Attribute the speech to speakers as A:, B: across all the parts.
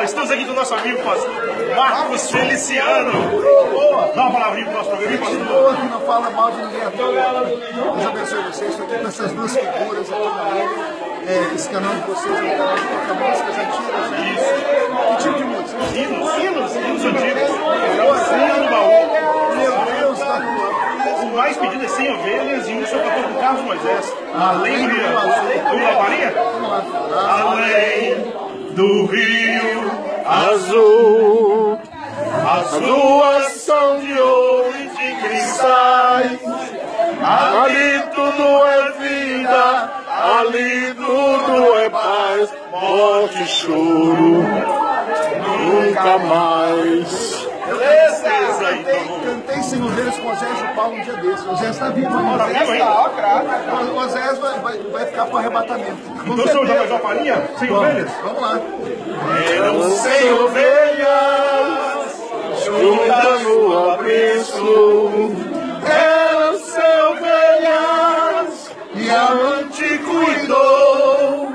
A: Ó, estamos aqui com o nosso amigo pastor Marcos Feliciano. Dá uma palavrinha pro nosso programa, pastor.
B: Boa que não fala mal de ninguém à toa. Deus abençoe vocês. Estou aqui com essas duas figuras aqui na rede. É, esse canal de vocês é um canal que toca músicas antigas.
A: Isso.
B: Que tipo de música?
A: Hinos, hinos, hinos antigos. Hino do baú.
B: Meu Deus, tá
A: O mais pedido é 100 ovelhas e um seu cantor com Carlos Moisés. Além do Maria?
B: Vamos lá.
A: Além do Rio
C: azul.
A: As
C: ruas são de ouro
A: e de cristais.
C: Ali tudo é vida, ali tudo é paz. Morte e choro, nunca mais.
B: Cantei,
A: então.
B: cantei sem ovelhas com o e o Paulo um dia desses. O Osés está vivo ainda.
A: vivo ainda?
B: O Osés vai, vai, ficar para arrebatamento. Com
A: Então senhor já
B: certeza.
A: faz uma palhinha? Sem
B: Vamos,
A: ovelhas?
B: vamos lá.
A: Eram sem ovelhas,
C: Junta no abrigo,
A: eram sem ovelhas,
B: E a
A: te cuidou.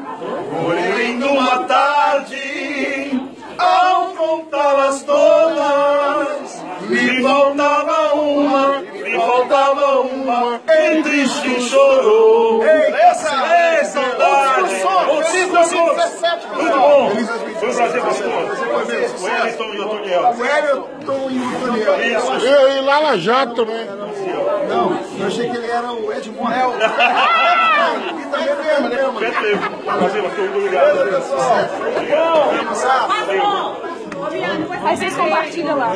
A: Porém, numa tarde, ao contá-las todas, me faltava uma, me faltava uma, em triste chorou. Muito bom. Foi um prazer, pastor. O Wellington e o Antoniel.
B: O Everton e o Daniel.
A: Isso.
C: e, e Lala Jato também.
B: Não, eu achei que ele era o Ed Morel. e também é mesmo, né, mano?
A: Prazer. Muito obrigado.
B: Obrigado, pessoal.
D: Aí vocês compartilham lá.